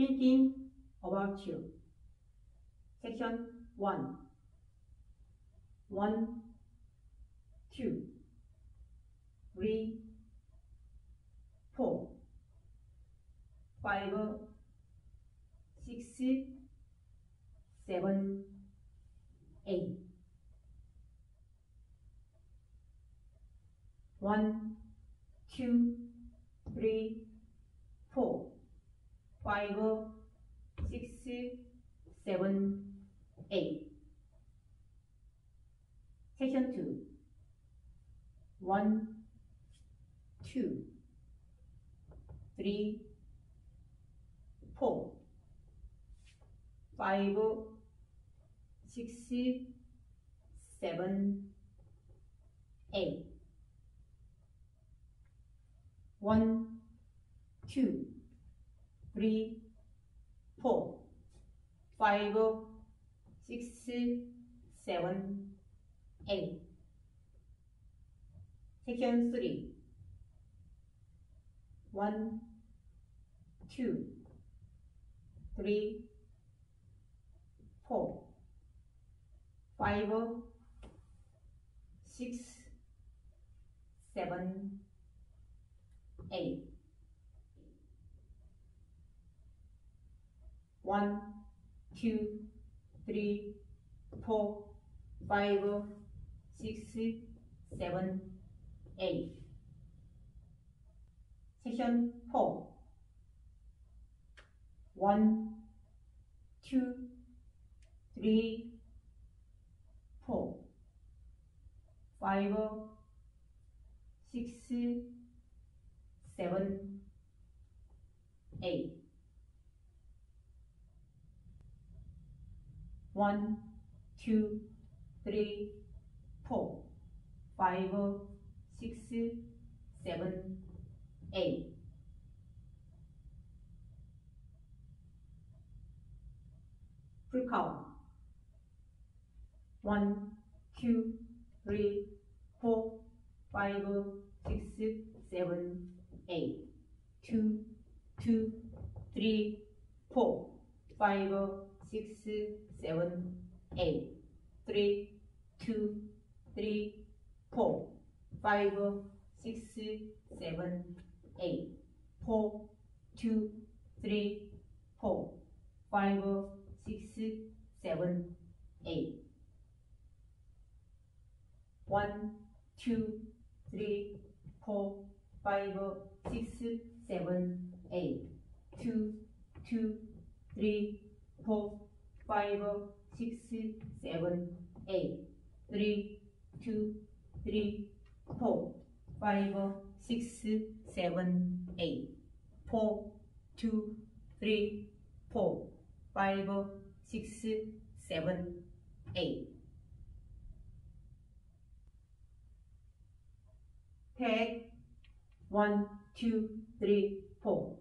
Thinking about you. Section 1. 1, 2, 3, 4, 5, 6, 7, 8. 1, 5, 6, 7, 8. Section 2. 1, 2, 3, 4, 5, 6, 7, 8. 1, 2, three, four, five, six, seven, eight. Section three. One, two, three, four, five, six, seven, eight. one, two, three, four, five, six, seven, eight. Section four. One, two, three, four, five, six, seven, eight. 1, 2, 3, 4, 5, 6, 7, 8. Full count. 1, 2, 3, 4, 5, 6, 7, 8. 2, 2, 3, 4, 5, 6, 7, 8. 3, 2, 3, 4, 5, 6, 7, 8. 4, 2, 3, 4, 5, 6, 7, 8. 1, 2, 3, 4, 5, 6, 7, 8. 2, 2, 3, 4, 5, 6, 7, 8. 3, 2, 3, 4, 5, 6, 7, 8. 4, 2, 3, 4, 5, 6, 7, 8. Take 1, 2, 3, 4.